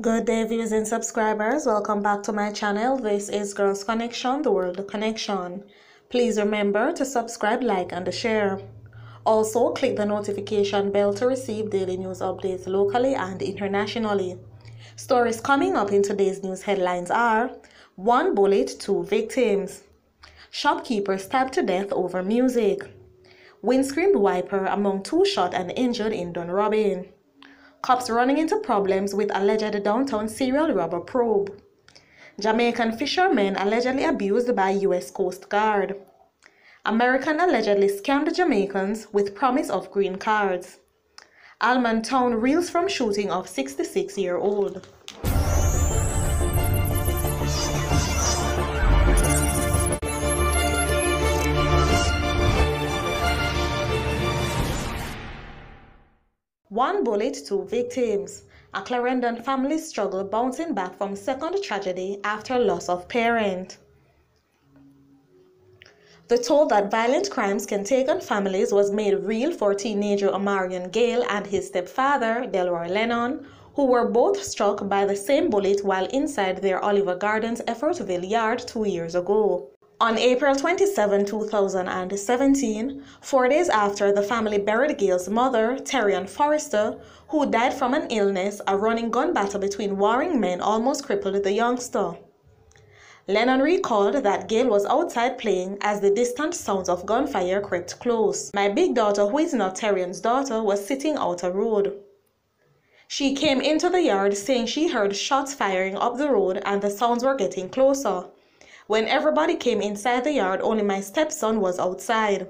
Good day viewers and subscribers, welcome back to my channel. This is Girlz Connection, the World Connection. Please remember to subscribe, like and share. Also, click the notification bell to receive daily news updates locally and internationally. Stories coming up in today's news headlines are One bullet, two victims. Shopkeeper stabbed to death over music. Windscreen wiper among two shot and injured in Dunrobin. Cops running into problems with alleged downtown serial robber probe. Jamaican fishermen allegedly abused by U.S. Coast Guard. American allegedly scammed Jamaicans with promise of green cards. Allman Town reels from shooting of 66-year-old. One bullet, two victims. A Clarendon family struggle bouncing back from second tragedy after loss of parent. The toll that violent crimes can take on families was made real for teenager Omarion Gale and his stepfather, Delroy Lennon, who were both struck by the same bullet while inside their Oliver Gardens Effortville yard two years ago. On April 27, 2017, four days after the family buried Gale's mother, Terrion Forrester, who died from an illness, a running gun battle between warring men almost crippled the youngster. Lennon recalled that Gale was outside playing as the distant sounds of gunfire crept close. My big daughter, who is not Terrion's daughter, was sitting out a road. She came into the yard saying she heard shots firing up the road and the sounds were getting closer. When everybody came inside the yard, only my stepson was outside.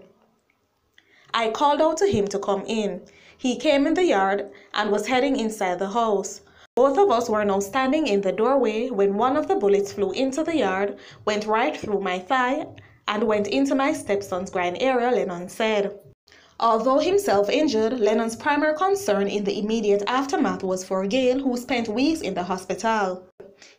I called out to him to come in. He came in the yard and was heading inside the house. Both of us were now standing in the doorway when one of the bullets flew into the yard, went right through my thigh, and went into my stepson's groin area, Lennon said. Although himself injured, Lennon's primary concern in the immediate aftermath was for Gale, who spent weeks in the hospital.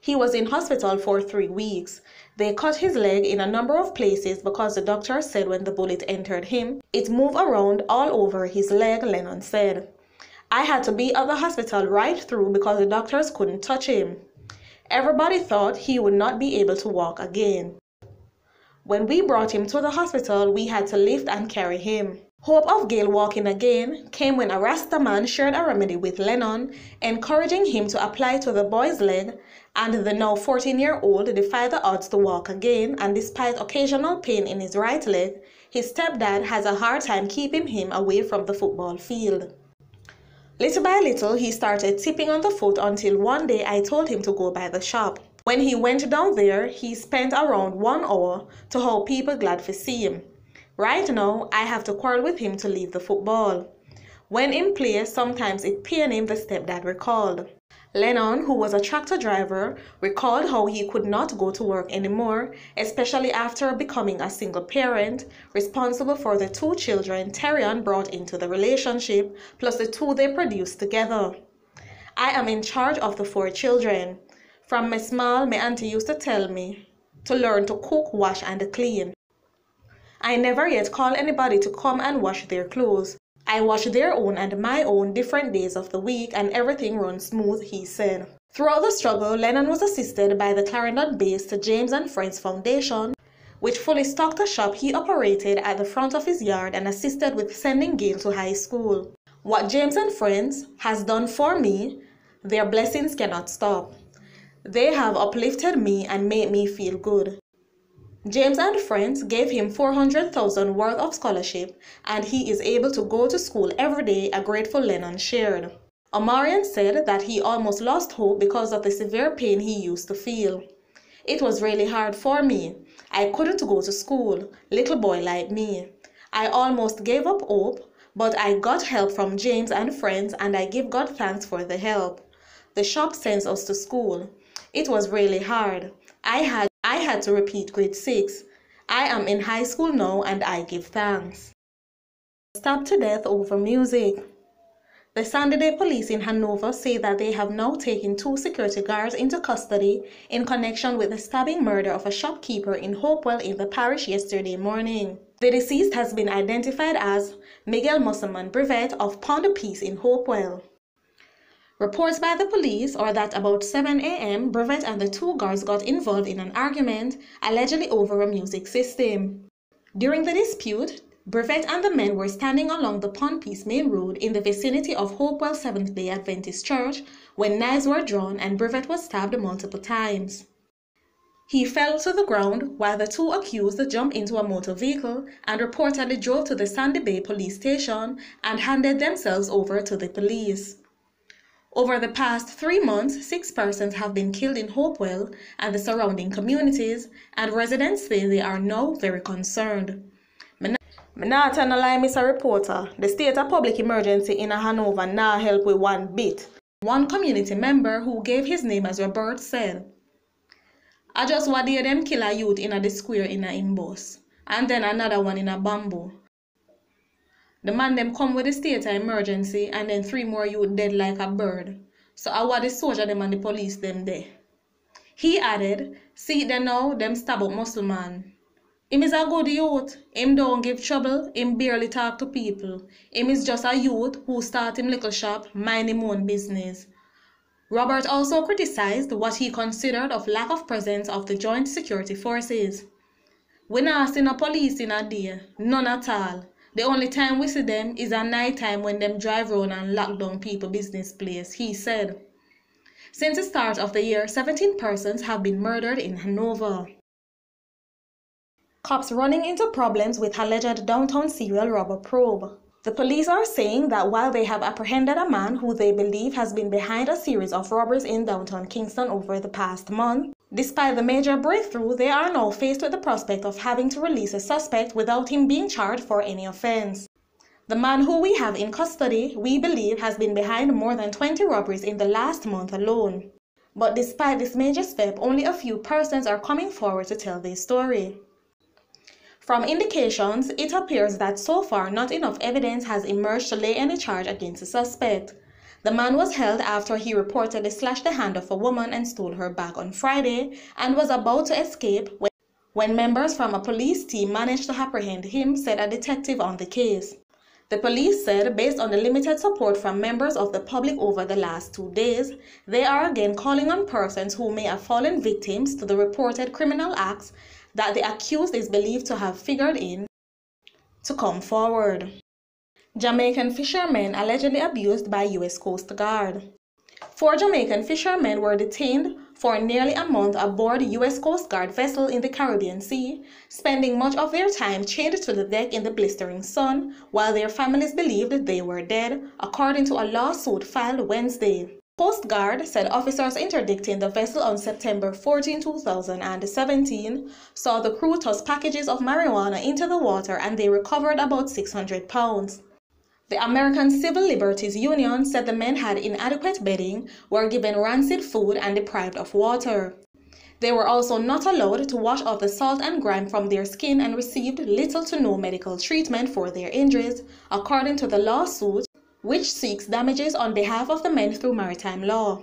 He was in hospital for three weeks. They cut his leg in a number of places because the doctor said when the bullet entered him, it moved around all over his leg, Lennon said. I had to be at the hospital right through because the doctors couldn't touch him. Everybody thought he would not be able to walk again. When we brought him to the hospital, we had to lift and carry him. Hope of Gale walking again came when a Rasta man shared a remedy with Lennon, encouraging him to apply to the boy's leg, and the now 14-year-old defied the odds to walk again, and despite occasional pain in his right leg, his stepdad has a hard time keeping him away from the football field. Little by little, he started tipping on the foot until one day I told him to go by the shop. When he went down there, he spent around one hour to hold people glad to see him. Right now, I have to quarrel with him to leave the football. When in play, sometimes it pained him the stepdad recalled. Lennon, who was a tractor driver, recalled how he could not go to work anymore, especially after becoming a single parent, responsible for the two children Terrion brought into the relationship, plus the two they produced together. I am in charge of the four children. From my small, my auntie used to tell me to learn to cook, wash, and clean. I never yet call anybody to come and wash their clothes. I wash their own and my own different days of the week and everything runs smooth, he said. Throughout the struggle, Lennon was assisted by the Clarendon-based James and Friends Foundation, which fully stocked a shop he operated at the front of his yard and assisted with sending Gale to high school. What James and Friends has done for me, their blessings cannot stop. They have uplifted me and made me feel good. James and friends gave him 400,000 worth of scholarship and he is able to go to school every day, a grateful Lennon shared. Omarion said that he almost lost hope because of the severe pain he used to feel. It was really hard for me. I couldn't go to school, little boy like me. I almost gave up hope, but I got help from James and friends and I give God thanks for the help. The shop sends us to school. It was really hard. I had had to repeat grade 6. I am in high school now and I give thanks. Stabbed to death over music. The Sunday police in Hanover say that they have now taken two security guards into custody in connection with the stabbing murder of a shopkeeper in Hopewell in the parish yesterday morning. The deceased has been identified as Miguel Musselman Brevet of Pond Peace in Hopewell. Reports by the police are that about 7 a.m., Brevet and the two guards got involved in an argument, allegedly over a music system. During the dispute, Brevet and the men were standing along the Pond Peace main road in the vicinity of Hopewell Seventh day Adventist Church when knives were drawn and Brevet was stabbed multiple times. He fell to the ground while the two accused jumped into a motor vehicle and reportedly drove to the Sandy Bay police station and handed themselves over to the police. Over the past three months, six persons have been killed in Hopewell and the surrounding communities, and residents say they are now very concerned. Tell no lie, Mr. Reporter. The state of public emergency in Hanover now help with one bit. One community member who gave his name as Robert said, I just want to them kill a youth in a the square in a imbus, and then another one in a bamboo. The man them come with the state of emergency and then three more youth dead like a bird. So I want the soldier them and the police them there. He added, see them now, them stab up muscle man. Him is a good youth. Him don't give trouble. Him barely talk to people. Him is just a youth who start him little shop, mind him own business. Robert also criticized what he considered of lack of presence of the joint security forces. We not see no police in a day, none at all. The only time we see them is at night time when them drive around and lock down people business place, he said. Since the start of the year, 17 persons have been murdered in Hanover. Cops running into problems with alleged downtown serial robber probe. The police are saying that while they have apprehended a man who they believe has been behind a series of robberies in downtown Kingston over the past month, despite the major breakthrough, they are now faced with the prospect of having to release a suspect without him being charged for any offense. The man who we have in custody, we believe, has been behind more than 20 robberies in the last month alone. But despite this major step, only a few persons are coming forward to tell their story. From indications, it appears that so far not enough evidence has emerged to lay any charge against the suspect. The man was held after he reportedly slashed the hand of a woman and stole her bag on Friday and was about to escape when, when members from a police team managed to apprehend him, said a detective on the case. The police said, based on the limited support from members of the public over the last two days, they are again calling on persons who may have fallen victims to the reported criminal acts that the accused is believed to have figured in to come forward. Jamaican fishermen allegedly abused by U.S. Coast Guard. Four Jamaican fishermen were detained for nearly a month aboard a U.S. Coast Guard vessel in the Caribbean Sea, spending much of their time chained to the deck in the blistering sun, while their families believed they were dead, according to a lawsuit filed Wednesday. Coast Guard said officers interdicting the vessel on September 14, 2017 saw the crew toss packages of marijuana into the water and they recovered about 600 pounds. The American Civil Liberties Union said the men had inadequate bedding, were given rancid food, and deprived of water. They were also not allowed to wash off the salt and grime from their skin and received little to no medical treatment for their injuries, according to the lawsuit which seeks damages on behalf of the men through maritime law.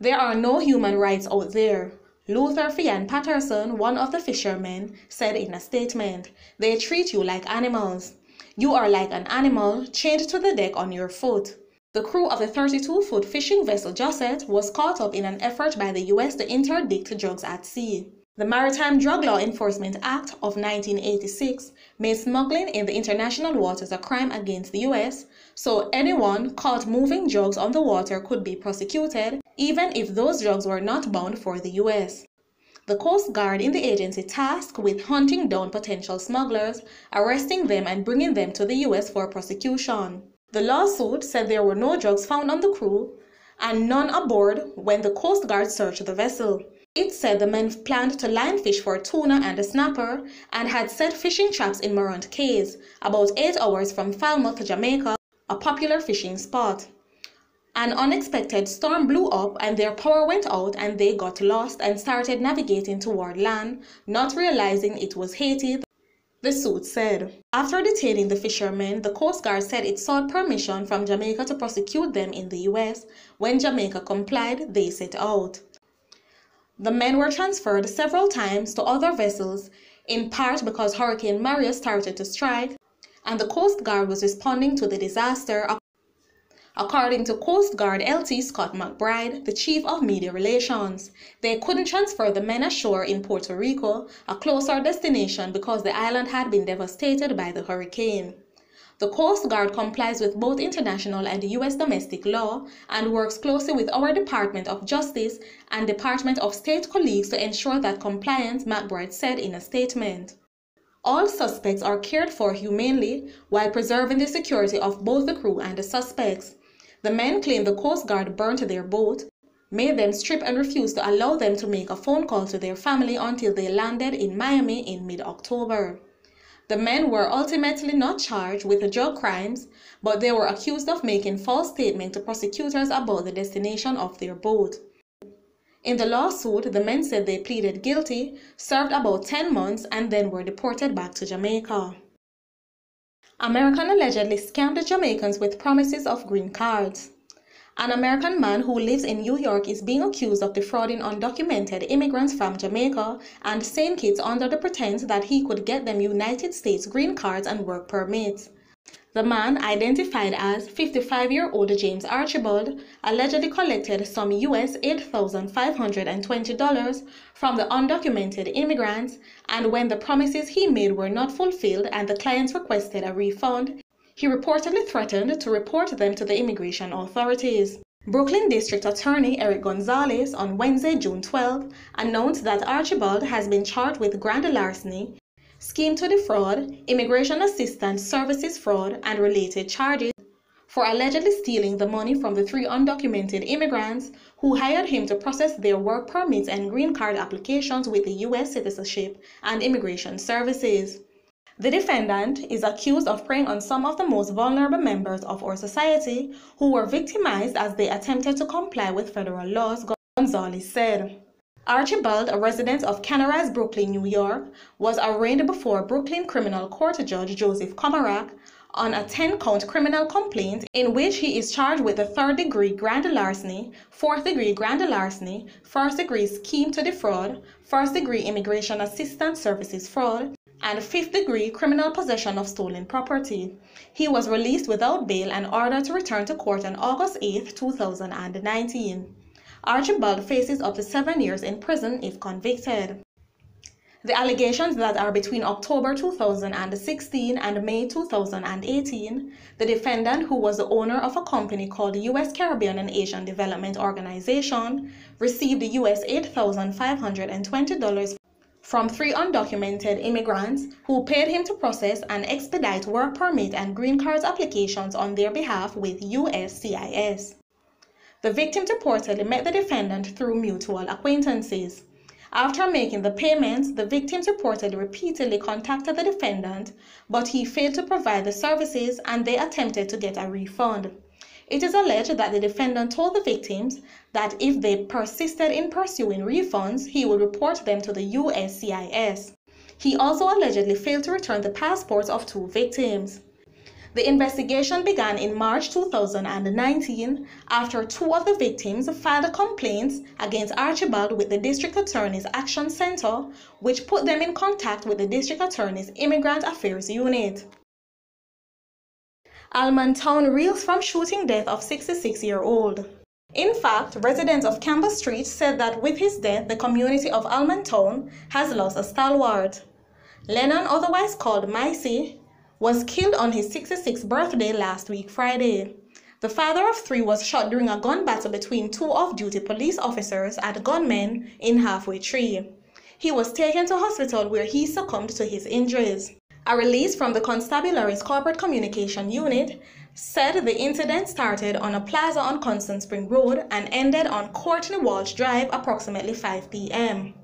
There are no human rights out there. Luther Fian Patterson, one of the fishermen, said in a statement, They treat you like animals. You are like an animal chained to the deck on your foot. The crew of the 32 foot fishing vessel Josette was caught up in an effort by the U.S. to interdict drugs at sea. The Maritime Drug Law Enforcement Act of 1986 made smuggling in the international waters a crime against the U.S., so anyone caught moving drugs on the water could be prosecuted, even if those drugs were not bound for the U.S. The Coast Guard in the agency tasked with hunting down potential smugglers, arresting them, and bringing them to the U.S. for prosecution. The lawsuit said there were no drugs found on the crew and none aboard when the Coast Guard searched the vessel. It said the men planned to line fish for tuna and a snapper and had set fishing traps in Morant Cays, about 8 hours from Falmouth, Jamaica, a popular fishing spot. An unexpected storm blew up and their power went out and they got lost and started navigating toward land, not realizing it was Haiti, the suit said. After detaining the fishermen, the Coast Guard said it sought permission from Jamaica to prosecute them in the U.S. When Jamaica complied, they set out. The men were transferred several times to other vessels, in part because Hurricane Maria started to strike, and the Coast Guard was responding to the disaster. According to Coast Guard LT Scott McBride, the chief of media relations, they couldn't transfer the men ashore in Puerto Rico, a closer destination because the island had been devastated by the hurricane. The Coast Guard complies with both international and U.S. domestic law and works closely with our Department of Justice and Department of State colleagues to ensure that compliance, McBride said in a statement. All suspects are cared for humanely while preserving the security of both the crew and the suspects. The men claimed the Coast Guard burnt their boat, made them strip and refused to allow them to make a phone call to their family until they landed in Miami in mid-October. The men were ultimately not charged with drug crimes, but they were accused of making false statements to prosecutors about the destination of their boat. In the lawsuit, the men said they pleaded guilty, served about 10 months, and then were deported back to Jamaica. American allegedly scammed the Jamaicans with promises of green cards. An American man who lives in New York is being accused of defrauding undocumented immigrants from Jamaica and St. Kitts under the pretense that he could get them United States green cards and work permits. The man, identified as 55-year-old James Archibald, allegedly collected some US $8,520 from the undocumented immigrants, and when the promises he made were not fulfilled and the clients requested a refund, he reportedly threatened to report them to the immigration authorities. Brooklyn District Attorney Eric Gonzalez on Wednesday, June 12, announced that Archibald has been charged with grand larceny scheme to defraud, immigration assistance services fraud, and related charges for allegedly stealing the money from the three undocumented immigrants who hired him to process their work permits and green card applications with the U.S. Citizenship and Immigration Services. The defendant is accused of preying on some of the most vulnerable members of our society who were victimized as they attempted to comply with federal laws, Gonzalez said. Archibald, a resident of Canarsie, Brooklyn, New York, was arraigned before Brooklyn Criminal Court Judge Joseph Komarack on a 10-count criminal complaint in which he is charged with a third-degree grand larceny, fourth-degree grand larceny, first-degree scheme to defraud, first-degree immigration assistance services fraud, and fifth-degree criminal possession of stolen property. He was released without bail and ordered to return to court on August 8, 2019. Archibald faces up to seven years in prison if convicted. The allegations that are between October 2016 and May 2018, the defendant, who was the owner of a company called U.S. Caribbean and Asian Development Organization, received the US $8,520 from three undocumented immigrants who paid him to process and expedite work permit and green cards applications on their behalf with USCIS. The victim reportedly met the defendant through mutual acquaintances. After making the payments, the victims reportedly repeatedly contacted the defendant, but he failed to provide the services and they attempted to get a refund. It is alleged that the defendant told the victims that if they persisted in pursuing refunds, he would report them to the USCIS. He also allegedly failed to return the passports of two victims. The investigation began in March 2019 after two of the victims filed complaints against Archibald with the District Attorney's Action Center, which put them in contact with the District Attorney's Immigrant Affairs Unit. Allman Town reels from shooting death of 66-year-old. In fact, residents of Campbell Street said that with his death, the community of Allman Town has lost a stalwart. Lennon, otherwise called Micey, was killed on his 66th birthday last week Friday. The father of three was shot during a gun battle between two off-duty police officers and gunmen in Halfway Tree. He was taken to hospital where he succumbed to his injuries. A release from the Constabulary's Corporate Communication Unit said the incident started on a plaza on Constant Spring Road and ended on Courtney Walsh Drive approximately 5 p.m.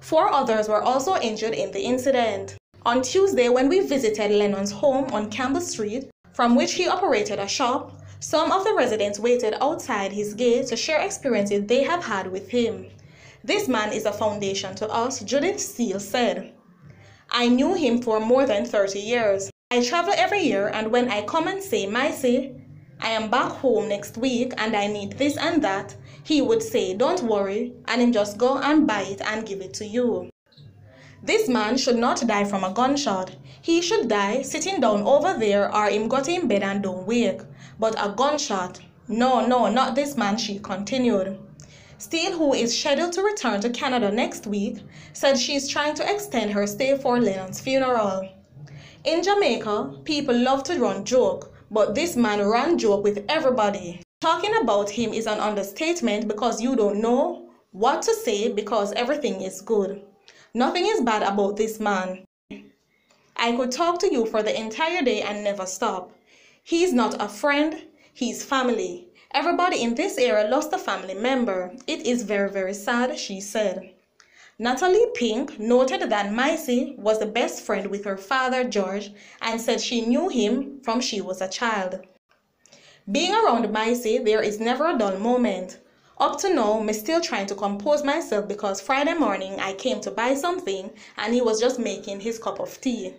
Four others were also injured in the incident. On Tuesday, when we visited Lennon's home on Campbell Street, from which he operated a shop, some of the residents waited outside his gate to share experiences they have had with him. This man is a foundation to us, Judith Steele said. I knew him for more than 30 years. I travel every year, and when I come and say, my say, I am back home next week and I need this and that, he would say, Don't worry, and then just go and buy it and give it to you. This man should not die from a gunshot. He should die sitting down over there or him got in bed and don't wake. but a gunshot. No, no, not this man, she continued. Steele, who is scheduled to return to Canada next week, said she is trying to extend her stay for Lennon's funeral. In Jamaica, people love to run joke, but this man ran joke with everybody. Talking about him is an understatement because you don't know what to say because everything is good. Nothing is bad about this man. I could talk to you for the entire day and never stop. He's not a friend, he's family. Everybody in this area lost a family member. It is very, very sad, she said. Natalie Pink noted that Micey was the best friend with her father, George, and said she knew him from she was a child. Being around Micey, there is never a dull moment. Up to now, me still trying to compose myself because Friday morning I came to buy something and he was just making his cup of tea.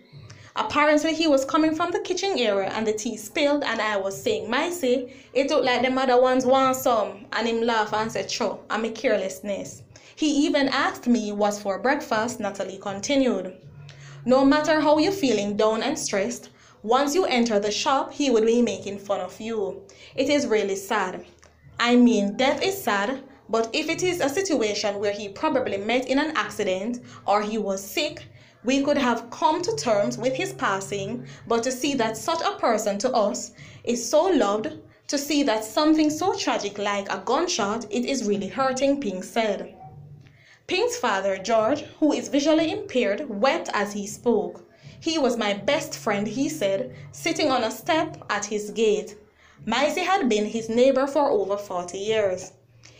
Apparently, he was coming from the kitchen area and the tea spilled, and I was saying, Micey, it looked like the mother ones want some. And him laugh and said, Sure, I'm a carelessness. He even asked me what's for breakfast, Natalie continued. No matter how you're feeling down and stressed, once you enter the shop, he would be making fun of you. It is really sad. I mean, death is sad, but if it is a situation where he probably met in an accident or he was sick, we could have come to terms with his passing, but to see that such a person to us is so loved, to see that something so tragic like a gunshot, it is really hurting, Pink said. Pink's father, George, who is visually impaired, wept as he spoke. He was my best friend, he said, sitting on a step at his gate. Micey had been his neighbor for over 40 years.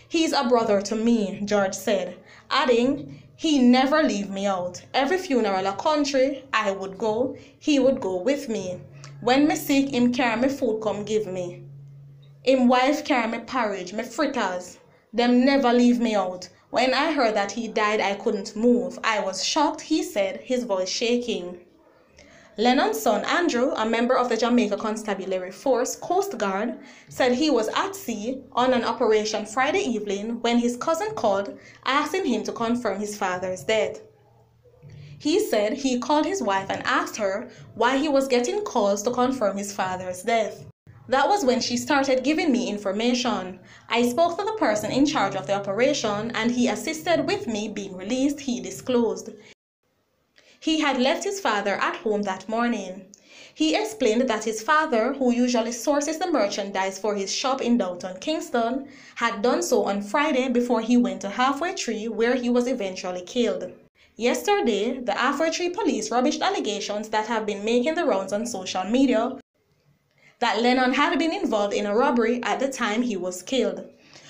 He's a brother to me, George said, adding, he never leave me out. Every funeral a country I would go, he would go with me. When me sick, him carry me food come give me. Him wife carry me porridge, me fritters. Them never leave me out. When I heard that he died, I couldn't move. I was shocked, he said, his voice shaking. Lennon's son Andrew, a member of the Jamaica Constabulary Force Coast Guard, said he was at sea on an operation Friday evening when his cousin called asking him to confirm his father's death. He said he called his wife and asked her why he was getting calls to confirm his father's death. That was when she started giving me information. I spoke to the person in charge of the operation and he assisted with me being released, he disclosed. He had left his father at home that morning. He explained that his father, who usually sources the merchandise for his shop in downtown Kingston, had done so on Friday before he went to Halfway Tree where he was eventually killed. Yesterday, the Halfway Tree police rubbished allegations that have been making the rounds on social media that Lennon had been involved in a robbery at the time he was killed.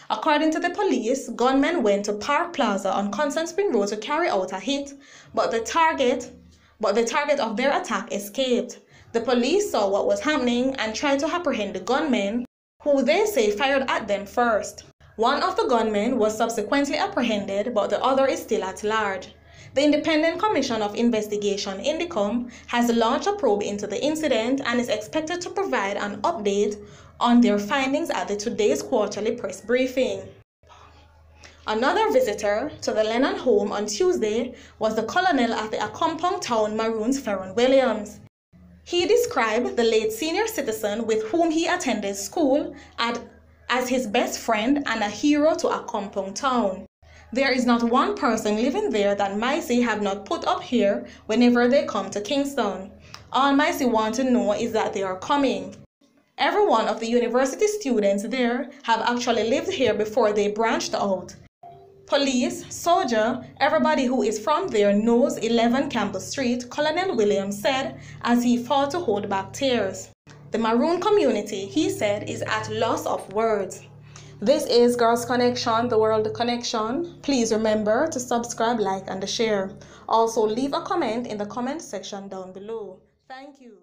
According to the police, gunmen went to Park Plaza on Constant Spring Road to carry out a hit, but the target but the target of their attack escaped. The police saw what was happening and tried to apprehend the gunmen, who they say fired at them first. One of the gunmen was subsequently apprehended, but the other is still at large. The Independent Commission of Investigation, INDECOM, has launched a probe into the incident and is expected to provide an update on their findings at the today's quarterly press briefing. Another visitor to the Lennon home on Tuesday was the colonel at the Accompong Town Maroons, Ferron Williams. He described the late senior citizen with whom he attended school as his best friend and a hero to Accompong Town. There is not one person living there that Micey have not put up here whenever they come to Kingston. All Micey want to know is that they are coming. Every one of the university students there have actually lived here before they branched out. Police, soldier, everybody who is from there knows 11 Campbell Street, Colonel Williams said as he fought to hold back tears. The Maroon community, he said, is at loss of words. This is Girlz Connection, the World Connection. Please remember to subscribe, like, and share. Also, leave a comment in the comment section down below. Thank you.